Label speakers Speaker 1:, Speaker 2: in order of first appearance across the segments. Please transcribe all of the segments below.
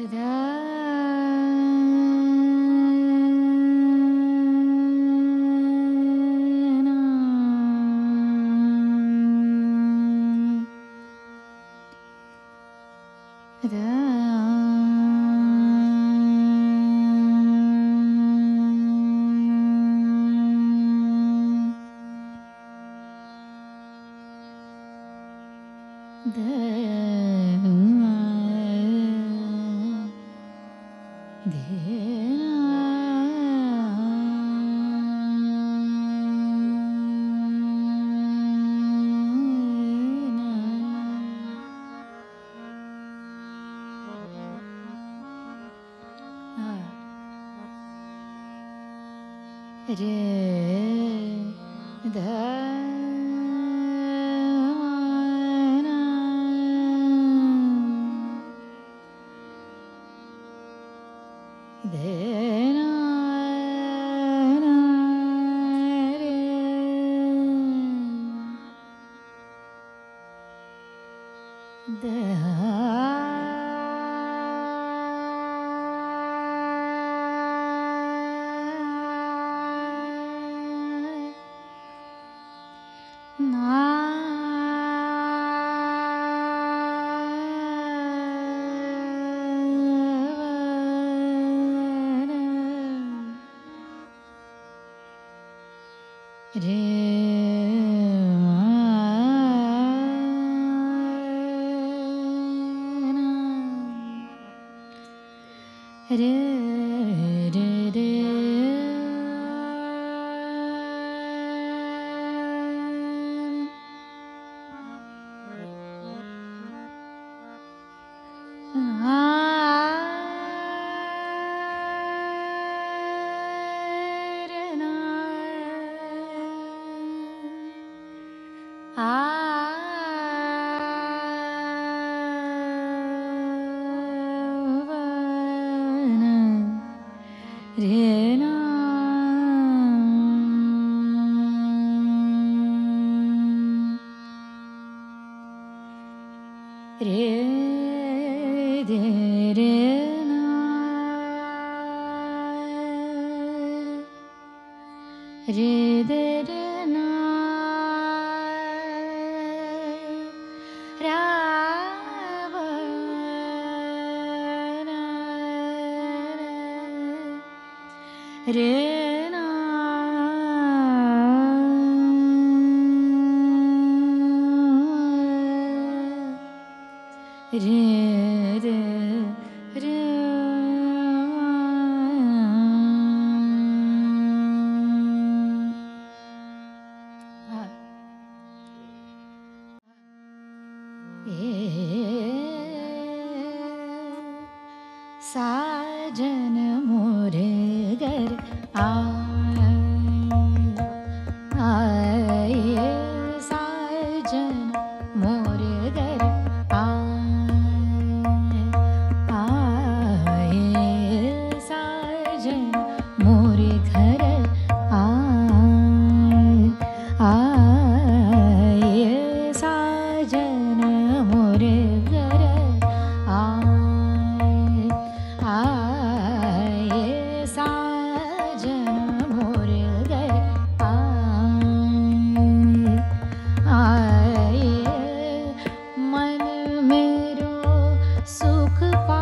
Speaker 1: Without re re घर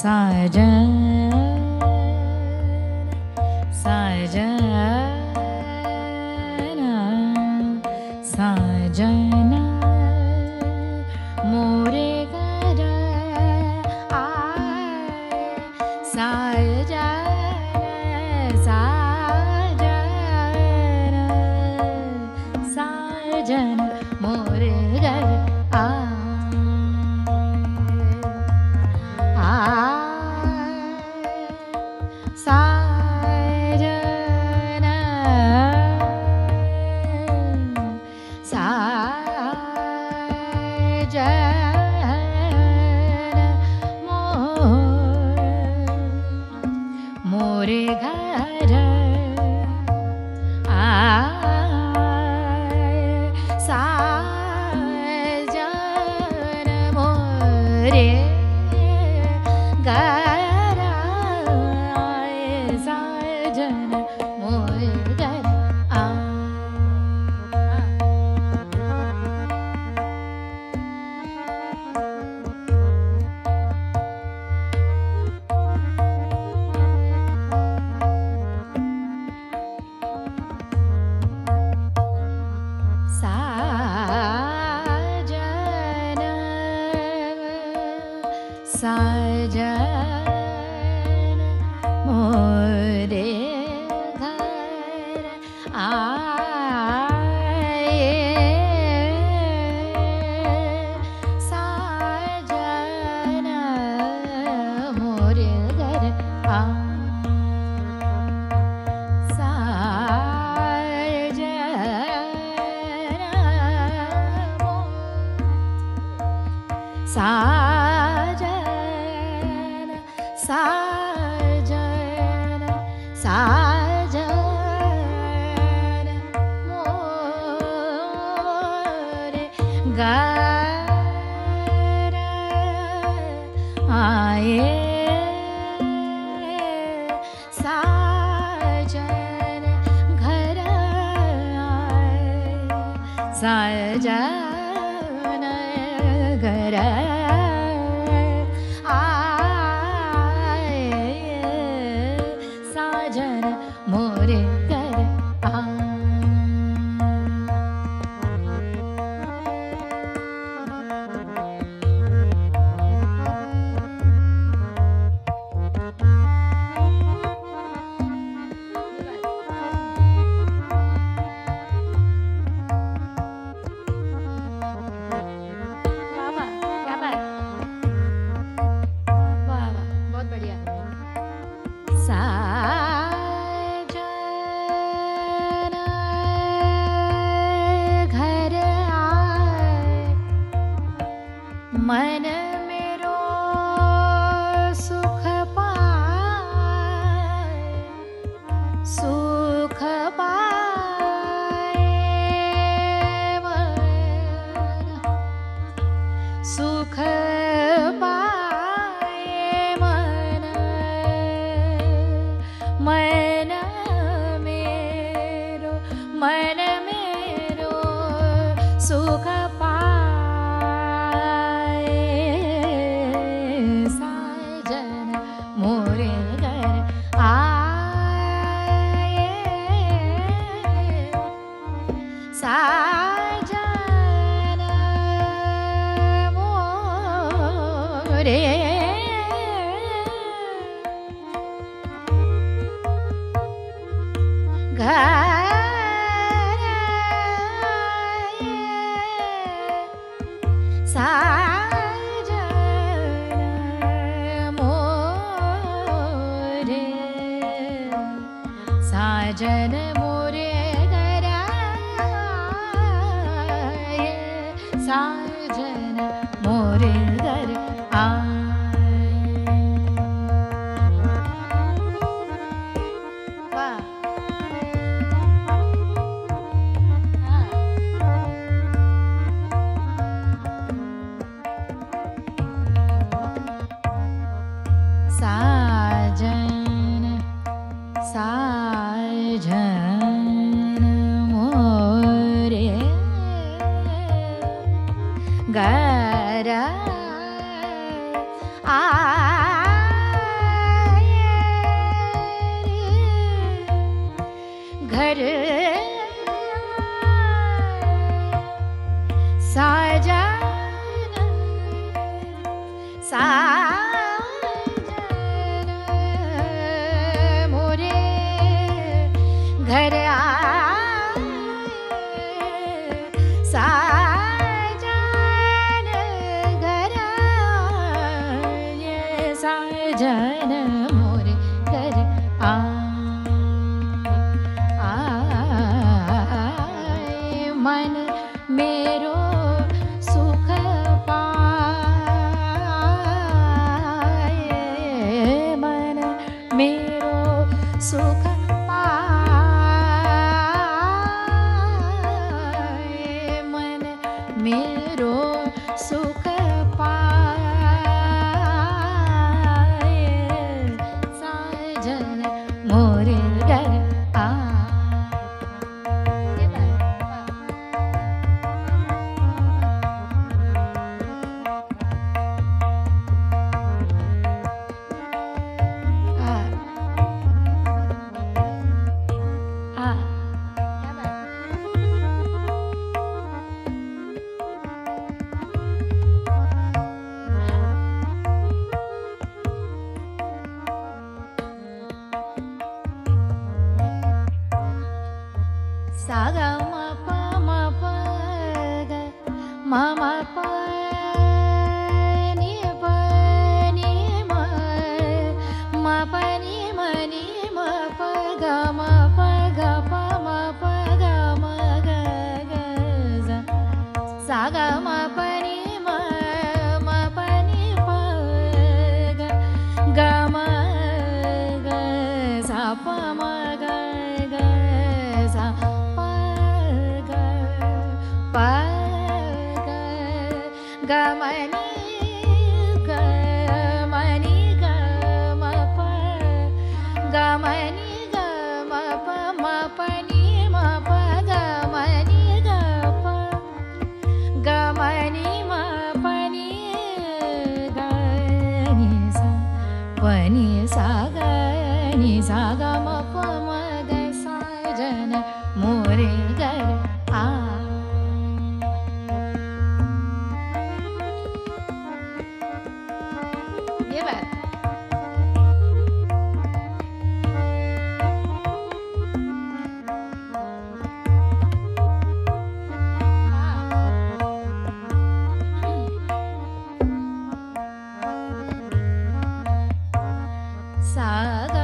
Speaker 1: सायज स God. स जो गये सज गर स बढ़िया सा 爸妈。傻儿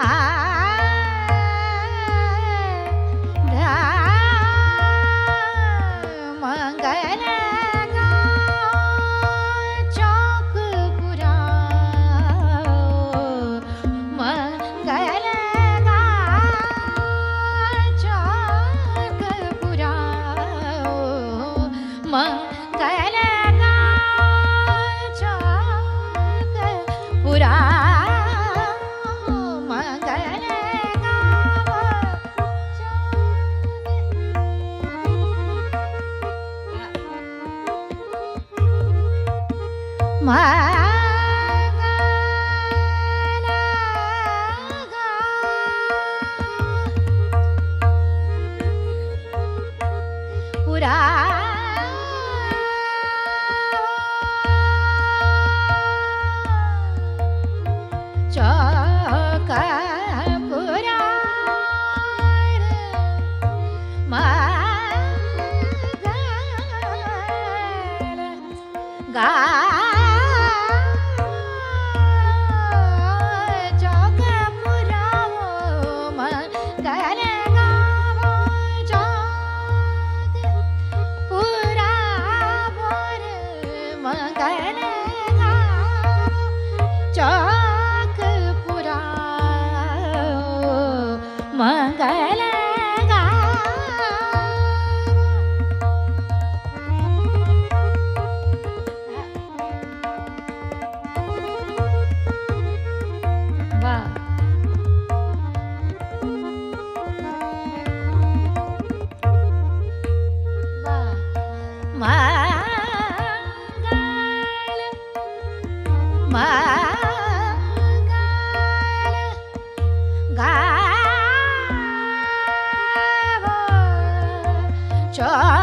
Speaker 1: I Oh.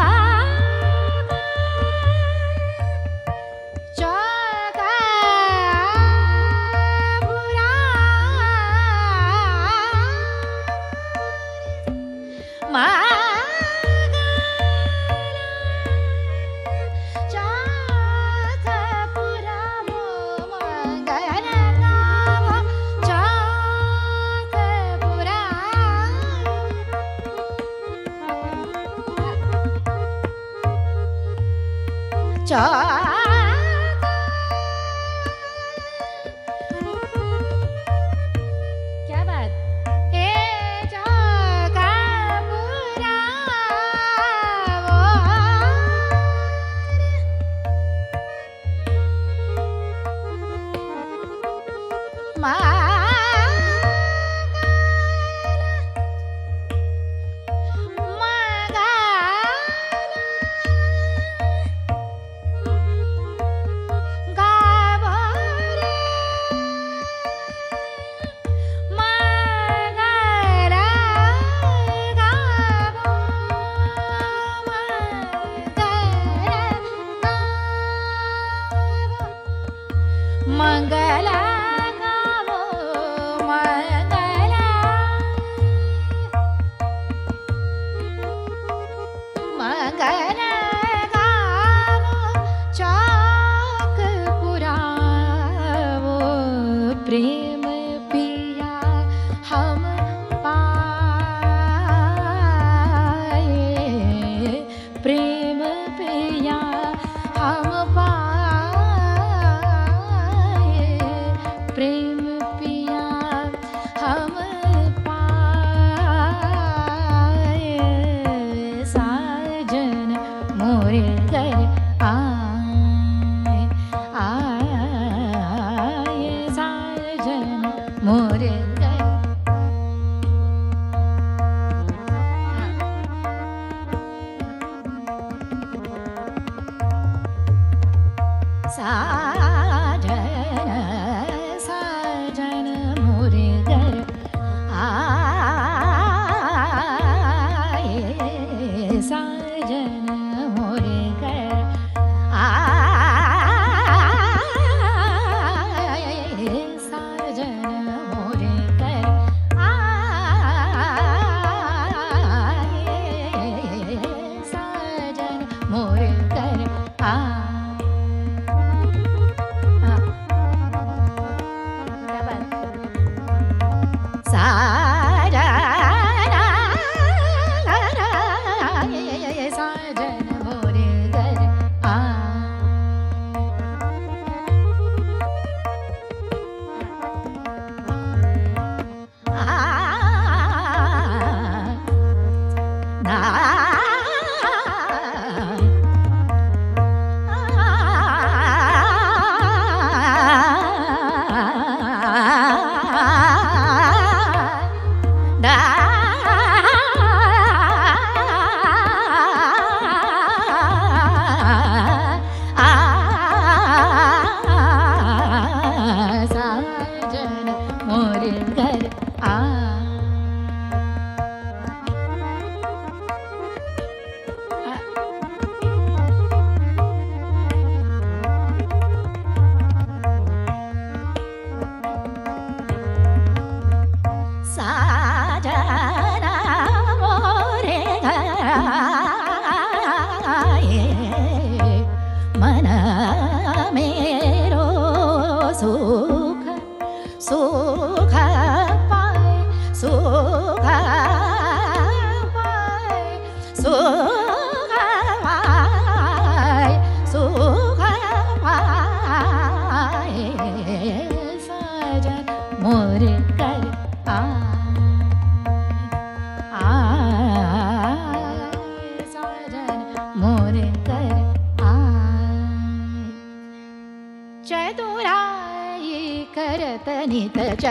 Speaker 1: नित ीत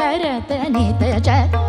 Speaker 1: करत नित चतुरा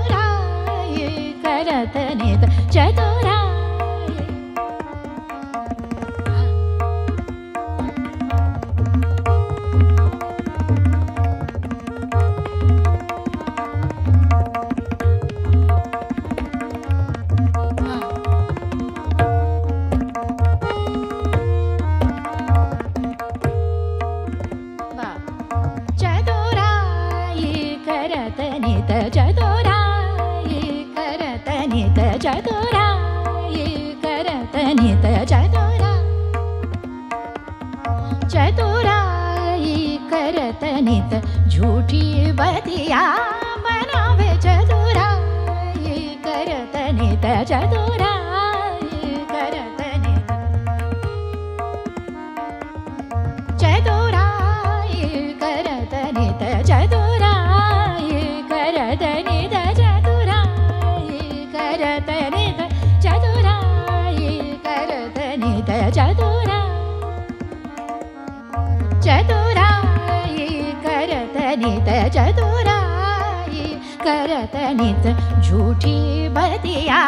Speaker 1: तनित झूठी बतिया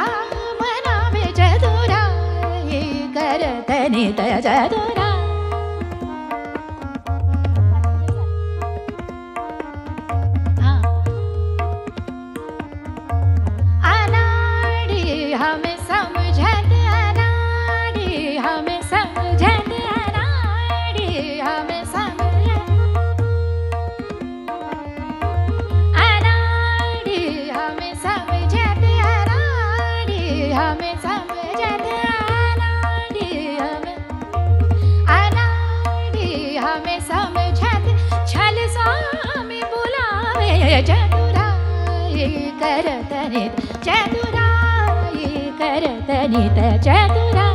Speaker 1: मना में चतुरा करतनित चतुरा चतुरा करतनित चतुरा